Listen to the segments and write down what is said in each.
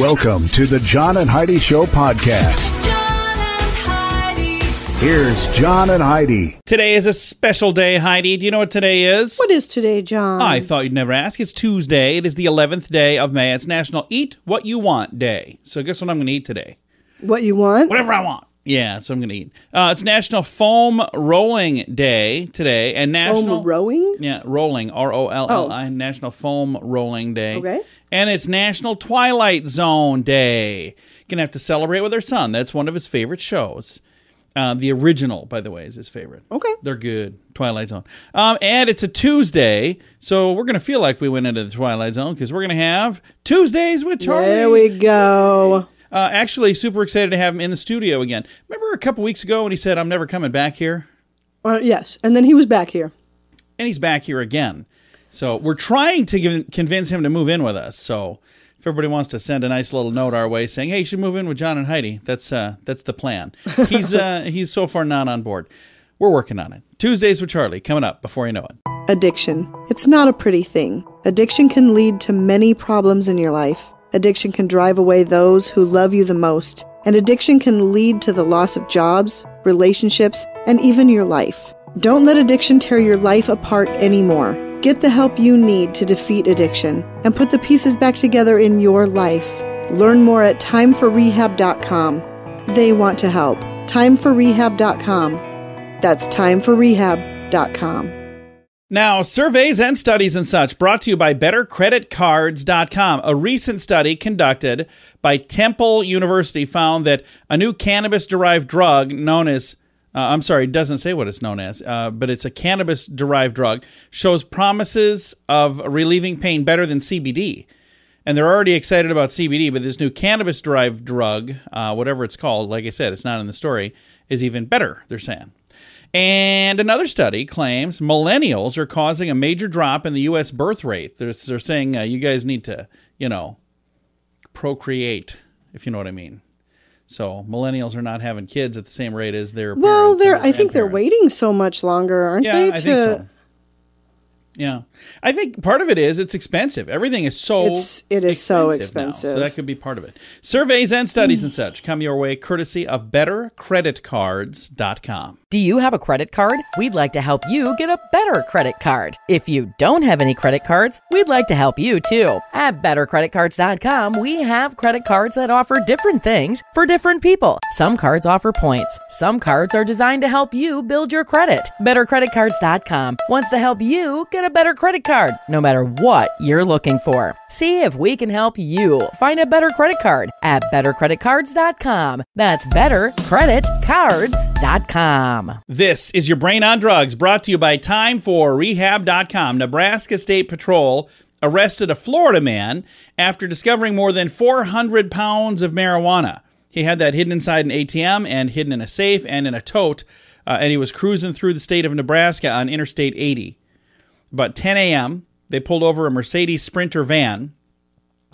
Welcome to the John and Heidi Show podcast. John and Heidi. Here's John and Heidi. Today is a special day, Heidi. Do you know what today is? What is today, John? I thought you'd never ask. It's Tuesday. It is the 11th day of May. It's National Eat What You Want Day. So guess what I'm going to eat today? What you want? Whatever I want. Yeah, what I'm going to eat. Uh, it's National Foam Rolling Day today, and National Foam rowing? Yeah, rolling. R O L L I. National Foam Rolling Day. Okay. And it's National Twilight Zone Day. Gonna have to celebrate with our son. That's one of his favorite shows. Uh, the original, by the way, is his favorite. Okay. They're good. Twilight Zone. Um, and it's a Tuesday, so we're gonna feel like we went into the Twilight Zone because we're gonna have Tuesdays with Charlie. There we go. Uh, actually, super excited to have him in the studio again. Remember a couple weeks ago when he said, "I'm never coming back here," Uh, yes, and then he was back here. and he's back here again. So we're trying to give, convince him to move in with us. So if everybody wants to send a nice little note our way saying, "Hey, you should move in with John and Heidi," that's uh, that's the plan. He's uh, he's so far not on board. We're working on it. Tuesdays with Charlie coming up before you know it. Addiction. It's not a pretty thing. Addiction can lead to many problems in your life. Addiction can drive away those who love you the most. And addiction can lead to the loss of jobs, relationships, and even your life. Don't let addiction tear your life apart anymore. Get the help you need to defeat addiction and put the pieces back together in your life. Learn more at timeforrehab.com. They want to help. Timeforrehab.com. That's timeforrehab.com. Now, surveys and studies and such brought to you by BetterCreditCards.com. A recent study conducted by Temple University found that a new cannabis derived drug known as uh, I'm sorry, it doesn't say what it's known as, uh, but it's a cannabis derived drug, shows promises of relieving pain better than CBD. And they're already excited about CBD, but this new cannabis derived drug, uh, whatever it's called, like I said, it's not in the story, is even better, they're saying. And another study claims millennials are causing a major drop in the U.S. birth rate. They're, they're saying uh, you guys need to, you know, procreate, if you know what I mean. So millennials are not having kids at the same rate as their Well, parents they're. I think they're waiting so much longer, aren't Yeah, they? I think so. Yeah, I think part of it is it's expensive. Everything is so It's- it is so now, expensive. so that could be part of it. Surveys and studies mm. and such come your way courtesy of BetterCreditCards.com. Do you have a credit card? We'd like to help you get a better credit card. If you don't have any credit cards, we'd like to help you too. At bettercreditcards.com, we have credit cards that offer different things for different people. Some cards offer points. Some cards are designed to help you build your credit. Bettercreditcards.com wants to help you get a better credit card, no matter what you're looking for. See if we can help you find a better credit card at bettercreditcards.com. That's bettercreditcards.com. This is your brain on drugs brought to you by timeforrehab.com. Nebraska State Patrol arrested a Florida man after discovering more than 400 pounds of marijuana. He had that hidden inside an ATM and hidden in a safe and in a tote, uh, and he was cruising through the state of Nebraska on Interstate 80. About 10 a.m., they pulled over a Mercedes Sprinter van.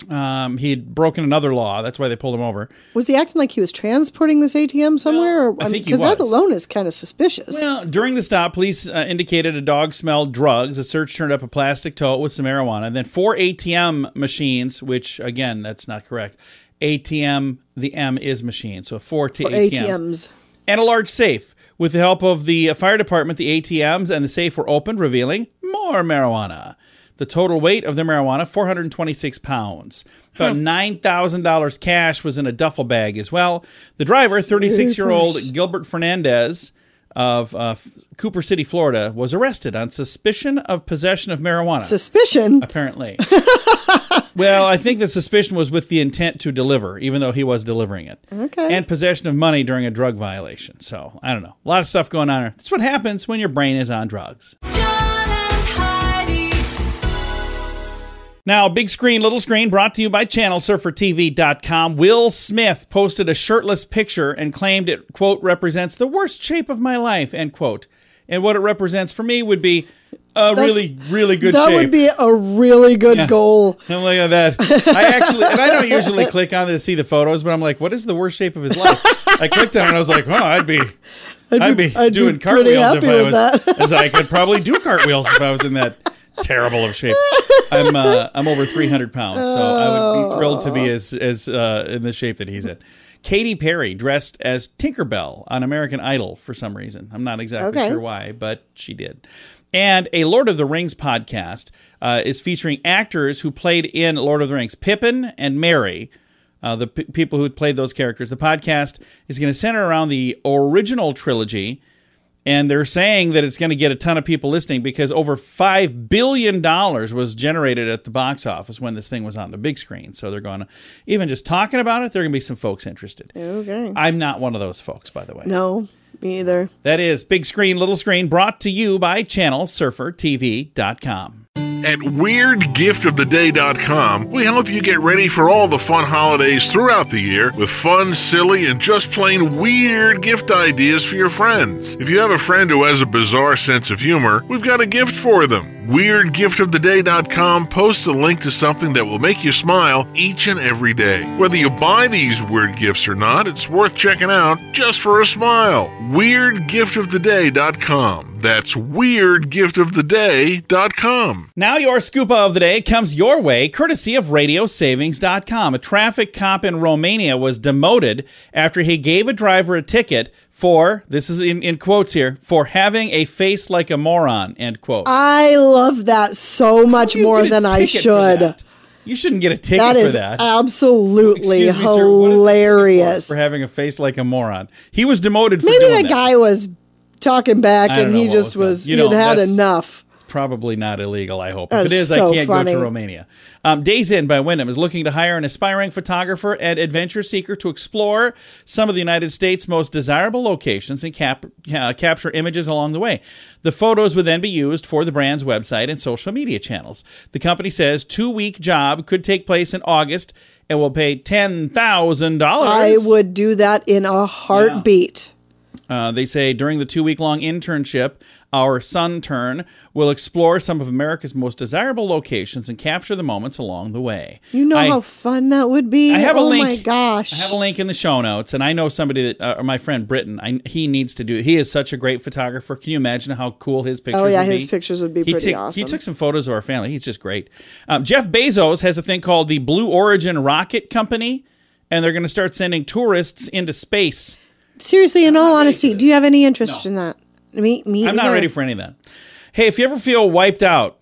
Um, he had broken another law. That's why they pulled him over. Was he acting like he was transporting this ATM somewhere? I think he Because that alone is kind of suspicious. Well, during the stop, police uh, indicated a dog smelled drugs. A search turned up a plastic tote with some marijuana. And then four ATM machines, which again, that's not correct. ATM, the M is machine, so four T- Or ATMs. ATMs. and a large safe. With the help of the fire department, the ATMs and the safe were opened, revealing more marijuana. The total weight of the marijuana, 426 pounds. About $9,000 cash was in a duffel bag as well. The driver, 36 year old Gilbert Fernandez of uh, Cooper City, Florida, was arrested on suspicion of possession of marijuana Suspicion. apparently. well, I think the suspicion was with the intent to deliver, even though he was delivering it. Okay. And possession of money during a drug violation. So, I don't know. A lot of stuff going on there. That's what happens when your brain is on drugs. Now, big screen, little screen, brought to you by ChannelSurferTV.com. Will Smith posted a shirtless picture and claimed it, quote, represents the worst shape of my life, end quote. And what it represents for me would be a really, really good that shape. would be a really good goal. I'm looking oh, at that. I actually, and I don't usually click on it to see the photos, but I'm like, what is the worst shape of his life? I clicked on it and I was like, oh, I'd be, I'd, be, I'd be doing pretty cartwheels if I was, as I could probably do cartwheels if I was in that terrible of shape. I'm uh, I'm over 300 pounds, so I would be thrilled to be as as uh, in the shape that he's in. Katy Perry dressed as Tinkerbell on American Idol for some reason. I'm not exactly Okay. sure why, but she did. And a Lord of the Rings podcast uh, is featuring actors who played in Lord of the Rings, Pippin and Merry. Uh, the p- people who played those characters. The podcast is going to center around the original trilogy, and they're saying that it's going to get a ton of people listening because over five billion dollars was generated at the box office when this thing was on the big screen. So they're going to even just talking about it. There are going to be some folks interested. Okay. I'm not one of those folks, by the way. No, me either. That is big screen, little screen, brought to you by ChannelSurferTV.com. At WeirdGiftOfTheDay.com, we help you get ready for all the fun holidays throughout the year with fun, silly, and just plain weird gift ideas for your friends. If you have a friend who has a bizarre sense of humor, we've got a gift for them. WeirdGiftOfTheDay.com posts a link to something that will make you smile each and every day. Whether you buy these weird gifts or not, it's worth checking out just for a smile. WeirdGiftOfTheDay.com. That's WeirdGiftOfTheDay.com. Now, your scupa of the day comes your way courtesy of RadioSavings.com. A traffic cop in Romania was demoted after he gave a driver a ticket for, this is in, in quotes here, for having a face like a moron, end quote. I love that so much more than I should. You shouldn't get a ticket That for is that. absolutely me, sir, what is this ticket for? hilarious. For having a face like a moron. He was demoted for Maybe the that. guy was talking back and he just was was. You know, had enough. Probably not illegal, I hope. That's if it is, so I can't funny. go to Romania. Um, Days Inn by Wyndham is looking to hire an aspiring photographer and adventure seeker to explore some of the United States' most desirable locations and cap- uh, capture images along the way. The photos would then be used for the brand's website and social media channels. The company says two-week job could take place in August and will pay ten thousand dollars. I would do that in a heartbeat. Uh, they say during the two week long internship, our Sun Turn will explore some of America's most desirable locations and capture the moments along the way. You know I, how fun that would be. I have a oh link. my gosh! I have a link in the show notes, and I know somebody that, uh, my friend Britton, I, he needs to do. He is such a great photographer. Can you imagine how cool his pictures? Oh, yeah, his be? pictures would be he pretty awesome. He took some photos of our family. He's just great. Um, Jeff Bezos has a thing called the Blue Origin Rocket Company, and they're going to start sending tourists into space. Seriously, in all honesty, do you have any interest in that? Me, me. I'm not either. ready for any of that. Hey, if you ever feel wiped out,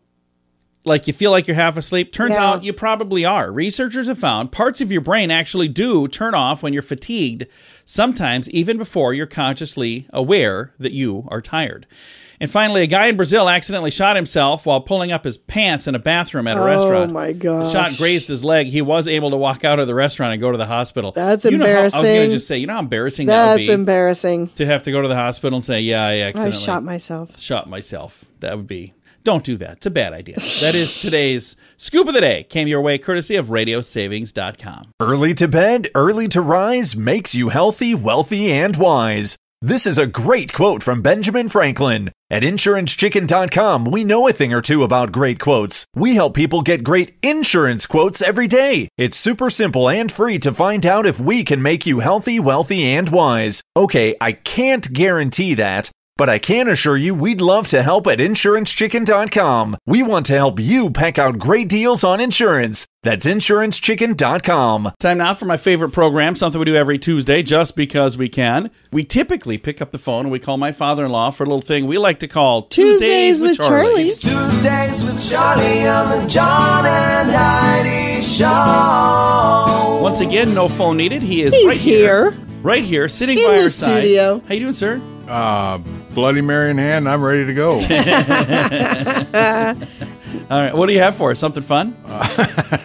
like you feel like you're half asleep, turns Yeah. out you probably are. Researchers have found parts of your brain actually do turn off when you're fatigued, sometimes even before you're consciously aware that you are tired. And finally, a guy in Brazil accidentally shot himself while pulling up his pants in a bathroom at a Oh, restaurant. Oh my The shot grazed his leg. He was able to walk out of the restaurant and go to the hospital. That's You know how- I was going to just say, you know how embarrassing that would That's embarrassing. to have to go to the hospital and say, "Yeah, I I shot myself. shot myself. That would be. Don't do that. It's a bad idea. that is today's scoop of the day. Came your way courtesy of RadioSavings.com. Early to bed, early to rise makes you healthy, wealthy, and wise. This is a great quote from Benjamin Franklin. At InsuranceChicken.com, we know a thing or two about great quotes. We help people get great insurance quotes every day. It's super simple and free to find out if we can make you healthy, wealthy, and wise. Okay, I can't guarantee that. But I can assure you we'd love to help at InsuranceChicken.com. We want to help you pack out great deals on insurance. That's InsuranceChicken.com. Time now for my favorite program, something we do every Tuesday just because we can. We typically pick up the phone and we call my father in law for a little thing we like to call Tuesdays with Charlie. Tuesdays with Charlie on the John and Heidi Show. Once again, no phone needed. He is He's right here. Right here, sitting In by the our side. How you doing, sir? Uh, Bloody Mary in hand, I'm ready to go. All right. What do you have for us? Something fun?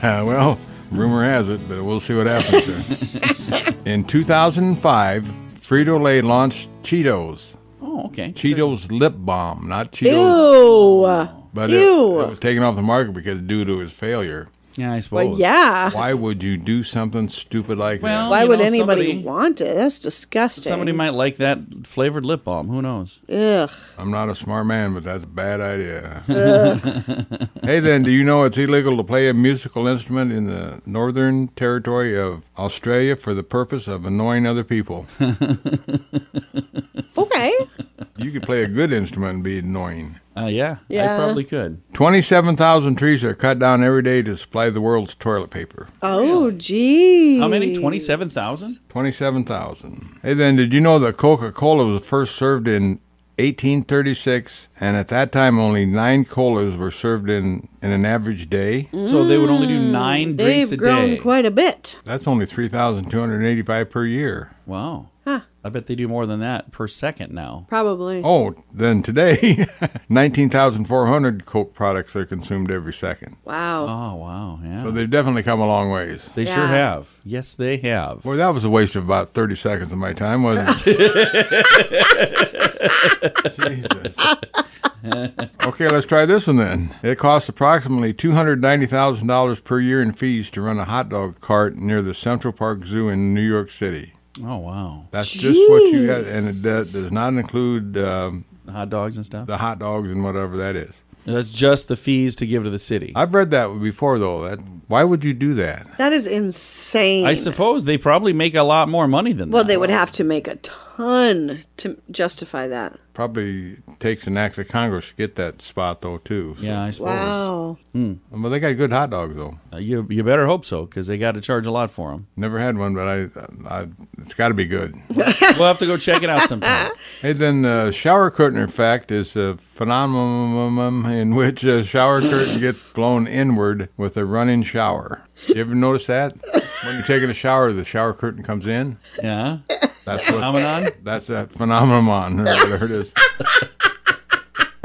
well, rumor has it, but we'll see what happens there. in 2005, Frito Lay launched Cheetos. Oh, okay. Cheetos Lip Balm, not Cheetos. Ew. But it, Ew. it was taken off the market because due to its failure. Yeah, I suppose. Well, yeah. Why would you do something stupid like Well, that? Why would know, anybody somebody- want it? That's disgusting. Somebody might like that flavored lip balm. Who knows? Ugh. I'm not a smart man, but that's a bad idea. hey, then, do you know it's illegal to play a musical instrument in the Northern Territory of Australia for the purpose of annoying other people? Okay. You could play a good instrument and be annoying. Uh, yeah, yeah, I probably could. 27,000 trees are cut down every day to supply the world's toilet paper. Oh, gee. How many? 27,000? 27,000. Hey, then, did you know that Coca Cola was first served in 1836? And at that time, only nine colas were served in, in an average day? So they would only do nine drinks They've a grown day. quite a bit. That's only 3,285 per year. wow. Huh. I bet they do more than that per second now. Probably. Oh, then today, 19,400 Coke products are consumed every second. Wow. Oh, wow. Yeah. So they've definitely come a long ways. they Yeah. sure have. Yes, they have. Boy, that was a waste of about 30 seconds of my time, wasn't it? Jesus. okay, let's try this one then. It costs approximately $290,000 per year in fees to run a hot dog cart near the Central Park Zoo in New York City. Oh, wow. That's just what you had, and it does, does not include um, Hot dogs and stuff. the hot dogs and whatever that is. That's just the fees to give to the city. I've read that before, though. That why would you do that? That is insane. I suppose they probably make a lot more money than Well, that. they would have to make a ton to justify that. Probably takes an act of Congress to get that spot, though, too. So. Yeah, I suppose. Wow. Well, they got good hot dogs, though. Uh, you you better hope so because they got to charge a lot for them. Never had one, but I, I it's got to be good. we'll have to go check it out sometime. hey, then the shower curtain effect is a phenomenon in which a shower curtain gets blown inward with a running shower. You ever notice that? When you're taking a shower, the shower curtain comes in. Yeah, That's what. phenomenon. That's a phenomenon. or Whatever it is.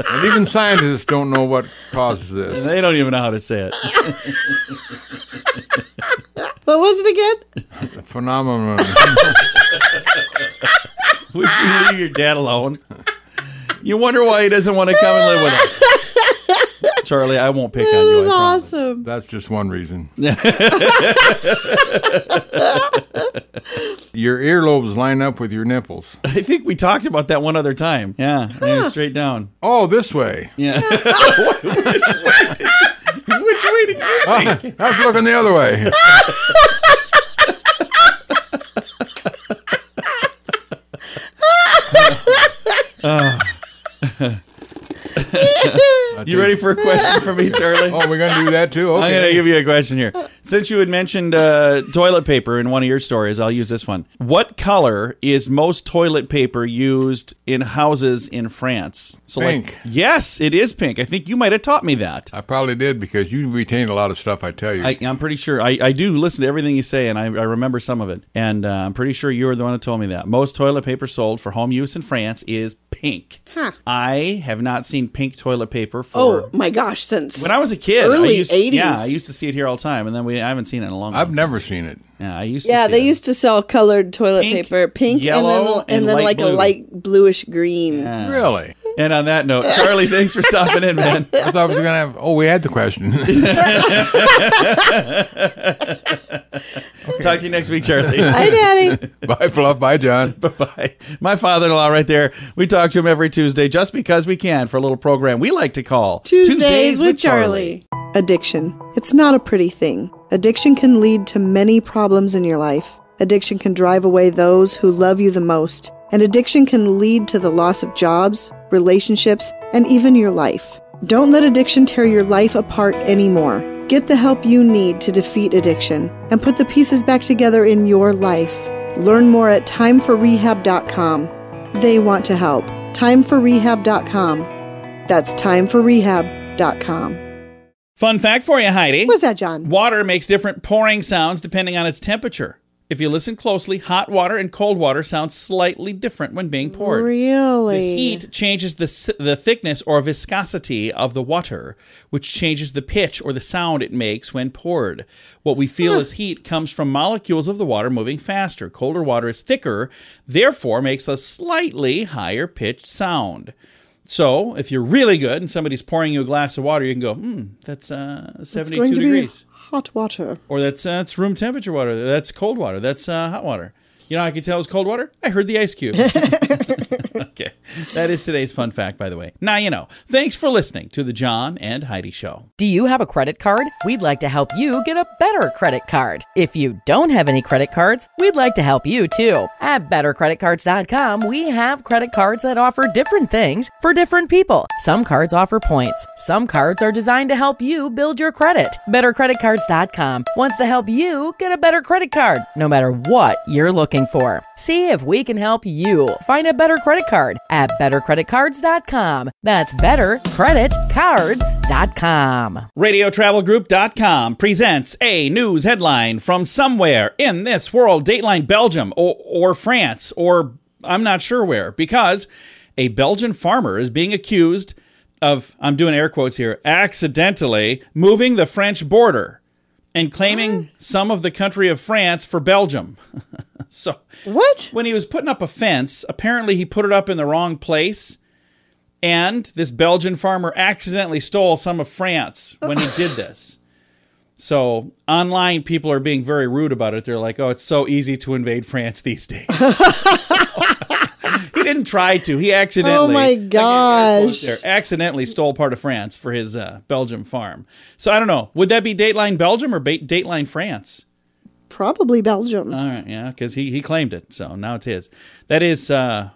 And even scientists don't know what causes this. They don't even know how to say it. What was it again? The phenomenon. Would you leave your dad alone? You wonder why he doesn't want to come and live with us. Charlie, I won't pick on That you. is awesome. That's just one reason. your earlobes line up with your nipples. I think we talked about that one other time. Yeah, yeah, straight down. Oh, this way. Yeah. Which way did you think? I was looking the other way. Uh. You ready for a question from me, Charlie? Oh, we're gonna do that too. Okay. I'm going to give you a question here. Since you had mentioned uh, toilet paper in one of your stories, I'll use this one. What color is most toilet paper used in houses in France? So, Pink. Like, yes, it is pink. I think you might have taught me that. I probably did because you retain a lot of stuff I tell you. I, I'm pretty sure. I, I do listen to everything you say, and I, I remember some of it. And uh, I'm pretty sure you were the one who told me that. Most toilet paper sold for home use in France is pink. Huh. I have not seen pink toilet paper for. Oh my gosh! Since When I was a kid, I Early used, 80s. Yeah, I used to see it here all the time, and then we I haven't seen it in a long time. I've never seen it. Yeah, I used to yeah, to. they it. used to sell colored toilet Pink, paper, pink, yellow, and then and and then like blue. a light bluish green. Really? And on that note, Charlie, thanks for stopping in, man. I thought I was gonna have. Oh, we had the question. Talk to you next week, Charlie. Hi, Daddy. bye, Fluff. Bye, John. Bye. Bye. My father-in-law, right there. We talk to him every Tuesday just because we can for a little program we like to call Tuesdays, with Charlie. Addiction. It's not a pretty thing. Addiction can lead to many problems in your life. Addiction can drive away those who love you the most. And addiction can lead to the loss of jobs, relationships, and even your life. Don't let addiction tear your life apart anymore. Get the help you need to defeat addiction and put the pieces back together in your life. Learn more at timeforrehab.com. They want to help. Timeforrehab.com. That's timeforrehab.com. Fun fact for you, Heidi. What's that, John? Water makes different pouring sounds depending on its temperature. If you listen closely, hot water and cold water sound slightly different when being poured. Really? The heat changes the, the thickness or viscosity of the water, which changes the pitch or the sound it makes when poured. What we feel as heat comes from molecules of the water moving faster. Colder water is thicker, therefore makes a slightly higher pitched sound. So, if you're really good and somebody's pouring you a glass of water, you can go, hmm, that's uh, 72 going to degrees. Hot water. Or that's uh, that's room temperature water. That's cold water. That's uh, hot water. You know, I could tell it was cold water. I heard the ice cubes. okay, that is today's fun fact, by the way. Now you know. Thanks for listening to the John and Heidi Show. Do you have a credit card? We'd like to help you get a better credit card. If you don't have any credit cards, we'd like to help you too. At bettercreditcards.com, we have credit cards that offer different things for different people. Some cards offer points. Some cards are designed to help you build your credit. Bettercreditcards.com wants to help you get a better credit card, no matter what you're looking for. See if we can help you find a better credit card at bettercreditcards.com. That's bettercreditcards.com. RadioTravelGroup.com presents a news headline from somewhere in this world, Dateline Belgium or, or France, or I'm not sure where, because a Belgian farmer is being accused of, I'm doing air quotes here, accidentally moving the French border and claiming some of the country of France for Belgium. so, What? when he was putting up a fence, apparently he put it up in the wrong place. And this Belgian farmer accidentally stole some of France when he did this. So online people are being very rude about it. They're like, "Oh, it's so easy to invade France these days." So, he didn't try to. He accidentally. Oh my like, air quotes gosh. there, accidentally stole part of France for his uh, Belgium farm. So I don't know. Would that be Dateline Belgium or ba- Dateline France? Probably Belgium. All right, yeah, because he, he claimed it, so now it's his. That is uh,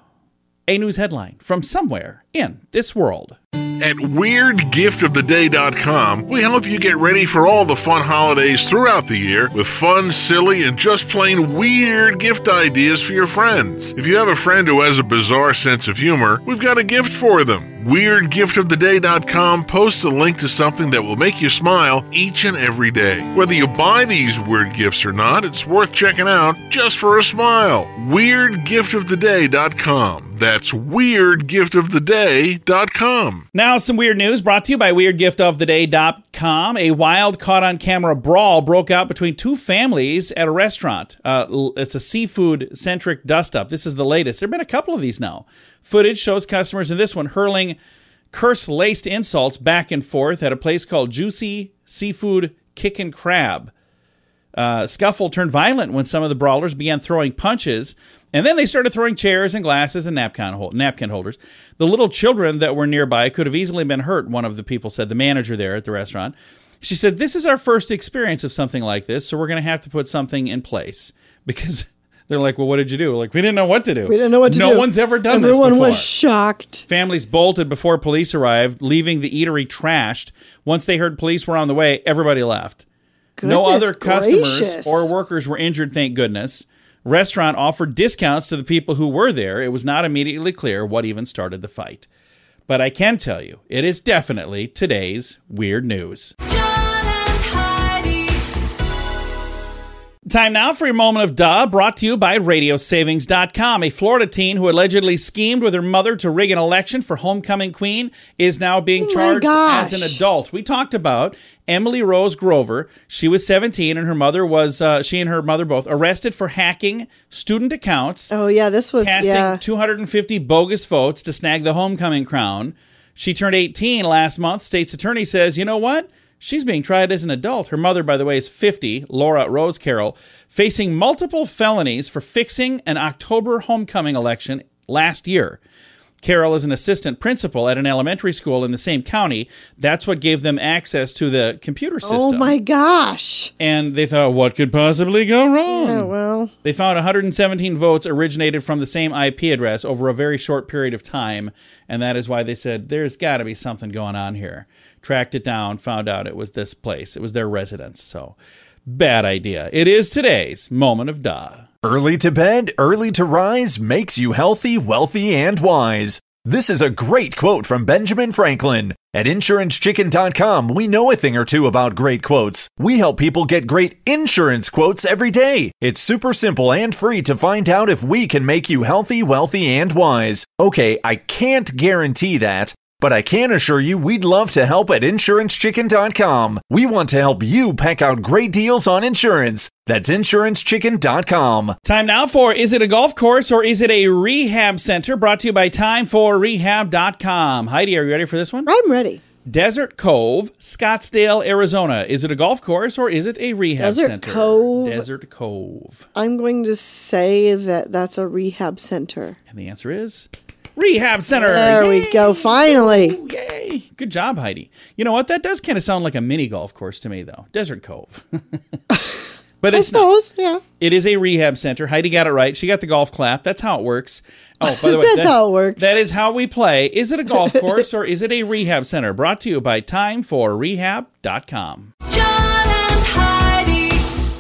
a news headline from somewhere in this world. At WeirdGiftOfTheDay.com, we help you get ready for all the fun holidays throughout the year with fun, silly, and just plain weird gift ideas for your friends. If you have a friend who has a bizarre sense of humor, we've got a gift for them. WeirdGiftOfTheDay.com posts a link to something that will make you smile each and every day. Whether you buy these weird gifts or not, it's worth checking out just for a smile. WeirdGiftOfTheDay.com. That's Now, some weird news brought to you by WeirdGiftOfTheDay.com. A wild caught on camera brawl broke out between two families at a restaurant. Uh, it's a seafood centric dust up. This is the latest. There have been a couple of these now. Footage shows customers in this one hurling curse laced insults back and forth at a place called Juicy Seafood Kick and Crab. Uh, scuffle turned violent when some of the brawlers began throwing punches, and then they started throwing chairs and glasses and napkin, hol- napkin holders. The little children that were nearby could have easily been hurt, one of the people said, the manager there at the restaurant. She said, This is our first experience of something like this, so we're going to have to put something in place. Because they're like, Well, what did you do? Like, we didn't know what to do. we didn't know what to no do. one's ever done Everyone this before. Everyone was shocked. Families bolted before police arrived, leaving the eatery trashed. Once they heard police were on the way, everybody left. No other customers gracious. or workers were injured, thank goodness. Restaurant offered discounts to the people who were there. It was not immediately clear what even started the fight. But I can tell you, it is definitely today's weird news. Time now for your moment of duh, brought to you by Radiosavings.com. A Florida teen who allegedly schemed with her mother to rig an election for homecoming queen is now being Oh charged as an adult. We talked about Emily Rose Grover. She was 17, and her mother was, uh, she and her mother both, arrested for hacking student accounts Oh yeah, this was casting yeah. 250 bogus votes to snag the homecoming crown. She turned 18 last month. State's attorney says, you know what? She's being tried as an adult. Her mother, by the way, is 50, Laura Rose Carroll, facing multiple felonies for fixing an October homecoming election last year. Carroll is an assistant principal at an elementary school in the same county. That's what gave them access to the computer oh system. Oh my gosh. And they thought, what could possibly go wrong? Oh well. They found 117 votes originated from the same IP address over a very short period of time, and that is why they said there's got to be something going on here. Tracked it down, found out it was this place. It was their residence. So, bad idea. It is today's moment of duh. Early to bed, early to rise makes you healthy, wealthy, and wise. This is a great quote from Benjamin Franklin. At InsuranceChicken.com, we know a thing or two about great quotes. We help people get great insurance quotes every day. It's super simple and free to find out if we can make you healthy, wealthy, and wise. Okay, I can't guarantee that. But I can assure you we'd love to help at InsuranceChicken.com. We want to help you pack out great deals on insurance. That's InsuranceChicken.com. Time now for Is It a Golf Course or Is It a Rehab Center? Brought to you by TimeForRehab.com. Heidi, are you ready for this one? I'm ready. Desert Cove, Scottsdale, Arizona. Is it a golf course or is it a rehab Desert center? Cove. Desert Cove. I'm going to say that that's a rehab center. And the answer is rehab center. There we go. Finally. Yay! Good job, Heidi. You know what? That does kind of sound like a mini golf course to me, though. Desert Cove. but I it's not. suppose. Yeah. It is a rehab center. Heidi got it right. She got the golf clap. That's how it works. Oh, by the way, That's that- how it works. That is how we play. Is it a golf course or is it a rehab center? Brought to you by timeforrehab.com. John and Heidi.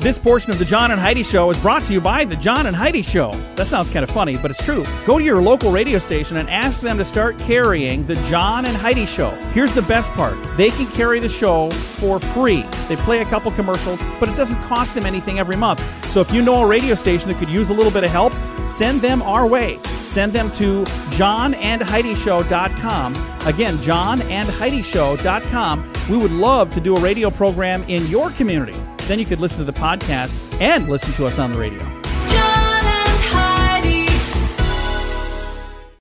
This portion of the John and Heidi Show is brought to you by the John and Heidi Show. That sounds kind of funny, but it's true. Go to your local radio station and ask them to start carrying the John and Heidi Show. Here's the best part they can carry the show for free. They play a couple commercials, but it doesn't cost them anything every month. So if you know a radio station that could use a little bit of help, send them our way. Send them to johnandheidishow.com. Again, johnandheidishow.com. We would love to do a radio program in your community. Then you could listen to the podcast and listen to us on the radio. John and Heidi.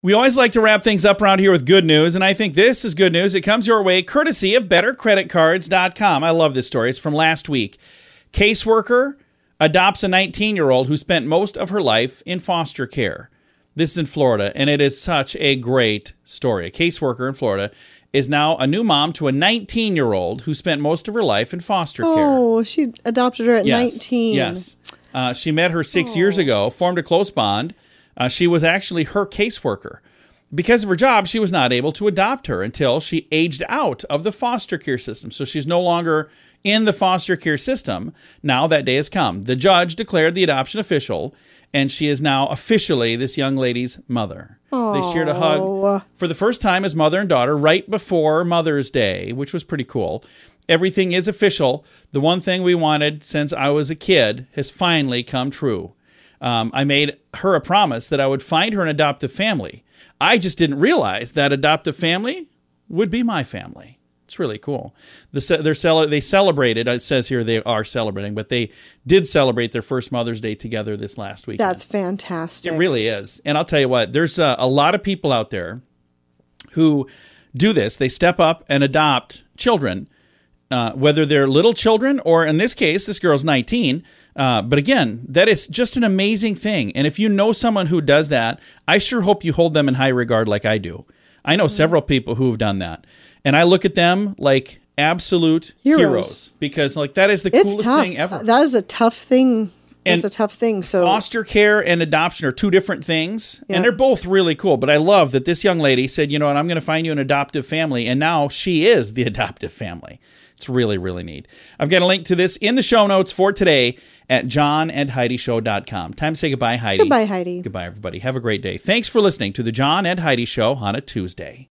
We always like to wrap things up around here with good news, and I think this is good news. It comes your way courtesy of bettercreditcards.com. I love this story. It's from last week. Caseworker adopts a 19 year old who spent most of her life in foster care. This is in Florida, and it is such a great story. A caseworker in Florida is now a new mom to a 19 year old who spent most of her life in foster care. Oh, she adopted her at Yes. 19. Yes. Uh, she met her six years ago, formed a close bond. Uh, she was actually her caseworker. Because of her job, she was not able to adopt her until she aged out of the foster care system. So she's no longer in the foster care system. Now that day has come. The judge declared the adoption official, and she is now officially this young lady's mother. They shared a hug for the first time as mother and daughter right before Mother's Day, which was pretty cool. Everything is official. The one thing we wanted since I was a kid has finally come true. Um, I made her a promise that I would find her an adoptive family. I just didn't realize that adoptive family would be my family. It's really cool. The, they're cel- they celebrated. It says here they are celebrating, but they did celebrate their first Mother's Day together this last week. That's fantastic. It really is. And I'll tell you what, there's uh, a lot of people out there who do this. They step up and adopt children, uh, whether they're little children or in this case, this girl's 19. Uh, but again, that is just an amazing thing. And if you know someone who does that, I sure hope you hold them in high regard like I do. I know several people who have done that. And I look at them like absolute heroes, Heroes. because like that is the It's coolest tough. thing ever. That is a tough thing. And It's a tough thing. So foster care and adoption are two different things Yeah. and they're both really cool but i love that this young lady said you know what i'm going to find you an adoptive family and now she is the adoptive family it's really really neat i've got a link to this in the show notes for today at johnandheidishow.com time to say goodbye heidi Goodbye, Heidi. goodbye everybody have a great day thanks for listening to the john and heidi show on a tuesday